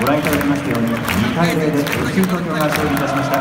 ご覧いただきましたように2対0で FC 東京が勝利いたしました。